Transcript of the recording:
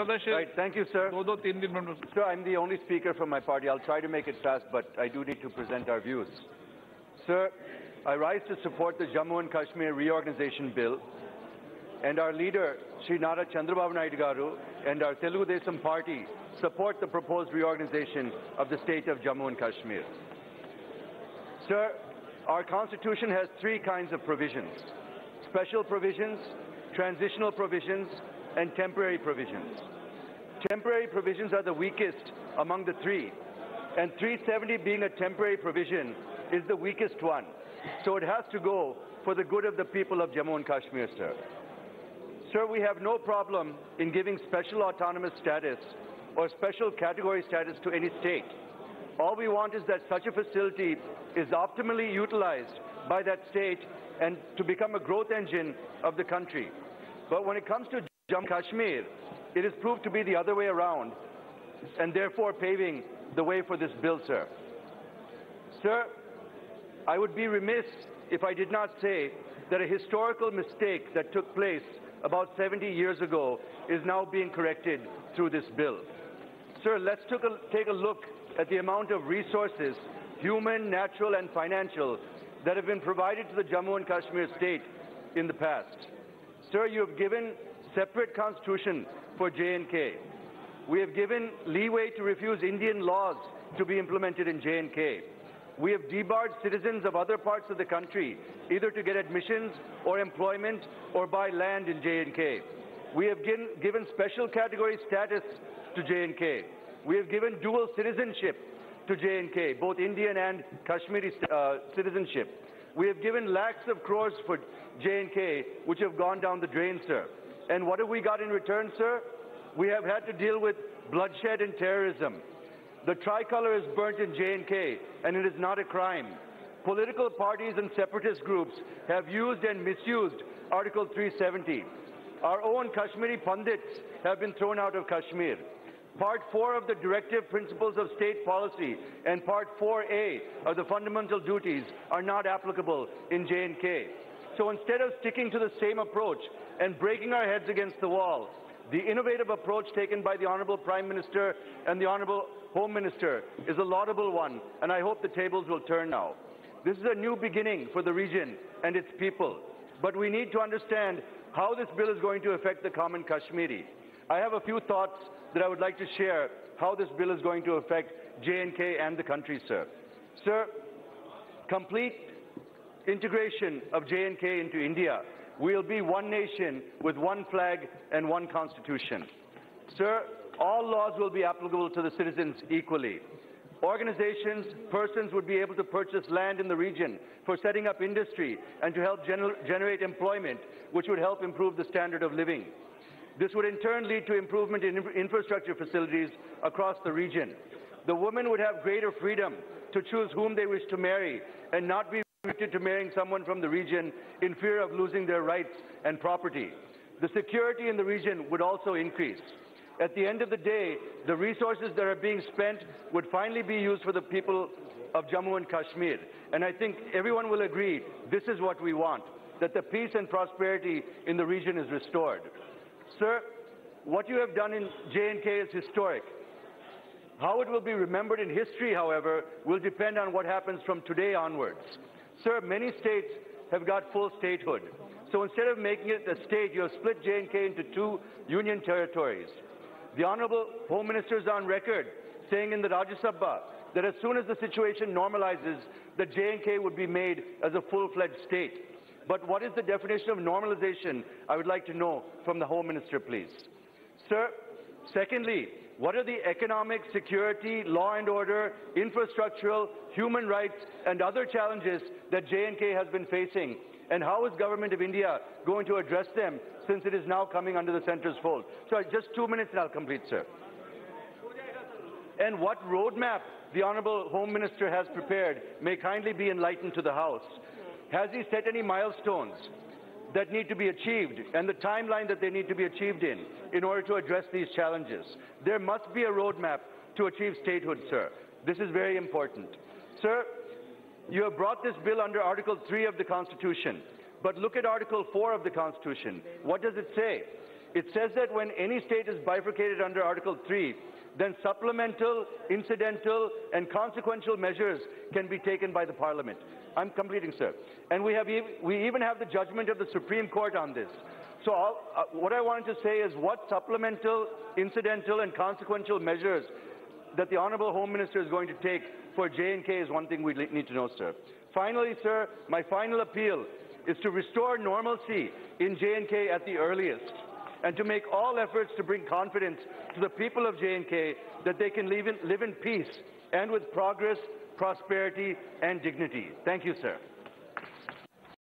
सदस्य Right, thank you, sir. दो दो तीन दिन में Sir, I'm the only speaker from my party. I'll try to make it fast, but I do need to present our views. Sir, I rise to support the Jammu and Kashmir reorganization bill, and our leader, Sri Nara Chandrababu Naidu Garu, and our Telugu Desam party support the proposed reorganization of the state of Jammu and Kashmir. Sir, our constitution has three kinds of provisions. Special provisions, transitional provisions, and temporary provisions. Temporary provisions are the weakest among the three, and 370 being a temporary provision is the weakest one. So it has to go for the good of the people of Jammu and Kashmir, sir. Sir, we have no problem in giving special autonomous status or special category status to any state. All we want is that such a facility is optimally utilized by that state and to become a growth engine of the country. But when it comes to Jammu and Kashmir, it is proved to be the other way around and therefore paving the way for this bill, sir. Sir, I would be remiss if I did not say that a historical mistake that took place about 70 years ago is now being corrected through this bill. Sir, let's a, take a look at the amount of resources, human, natural, and financial, that have been provided to the Jammu and Kashmir state in the past. Sir, you have given separate constitution for J&K. We have given leeway to refuse Indian laws to be implemented in J&K. We have debarred citizens of other parts of the country either to get admissions or employment or buy land in J&K. We have given, special category status to J&K. We have given dual citizenship to J&K, both Indian and Kashmiri uh, citizenship. We have given lakhs of crores for J&K, which have gone down the drain, sir. And what have we got in return, sir? We have had to deal with bloodshed and terrorism. The tricolor is burnt in J&K, and it is not a crime. Political parties and separatist groups have used and misused Article 370. Our own Kashmiri pundits have been thrown out of Kashmir. Part 4 of the Directive Principles of State Policy and Part 4A of the Fundamental Duties are not applicable in J&K. So instead of sticking to the same approach and breaking our heads against the wall, the innovative approach taken by the Honorable Prime Minister and the Honorable Home Minister is a laudable one, and I hope the tables will turn now. This is a new beginning for the region and its people, but we need to understand how this bill is going to affect the common Kashmiri. I have a few thoughts that I would like to share how this bill is going to affect J&K and the country, sir. Sir, complete integration of J&K into India we'll be one nation with one flag and one constitution. Sir, all laws will be applicable to the citizens equally. Organizations, persons would be able to purchase land in the region for setting up industry and to help gener generate employment, which would help improve the standard of living. This would in turn lead to improvement in infrastructure facilities across the region. The women would have greater freedom to choose whom they wish to marry and not be to marrying someone from the region in fear of losing their rights and property. The security in the region would also increase. At the end of the day, the resources that are being spent would finally be used for the people of Jammu and Kashmir. And I think everyone will agree this is what we want, that the peace and prosperity in the region is restored. Sir, what you have done in J&K is historic. How it will be remembered in history, however, will depend on what happens from today onwards. Sir, many states have got full statehood. So instead of making it a state, you have split J&K into two union territories. The Honorable Home Minister is on record saying in the Rajya Sabha that as soon as the situation normalizes, the J&K would be made as a full-fledged state. But what is the definition of normalization? I would like to know from the Home Minister, please. Sir, secondly, what are the economic, security, law and order, infrastructural, human rights, and other challenges that J&K has been facing? And how is Government of India going to address them since it is now coming under the centre's fold? So just two minutes and I'll complete, sir. And what roadmap the Honourable Home Minister has prepared may kindly be enlightened to the House. Has he set any milestones that need to be achieved and the timeline that they need to be achieved in in order to address these challenges. There must be a roadmap to achieve statehood, sir. This is very important. Sir, you have brought this bill under Article 3 of the Constitution. But look at Article 4 of the Constitution. What does it say? It says that when any state is bifurcated under Article 3, then supplemental, incidental, and consequential measures can be taken by the Parliament. I'm completing, sir. And we, have we even have the judgment of the Supreme Court on this. So uh, what I wanted to say is what supplemental, incidental, and consequential measures that the Honourable Home Minister is going to take for J&K is one thing we need to know, sir. Finally, sir, my final appeal is to restore normalcy in J&K at the earliest and to make all efforts to bring confidence to the people of J&K that they can live in, live in peace and with progress, prosperity, and dignity. Thank you, sir.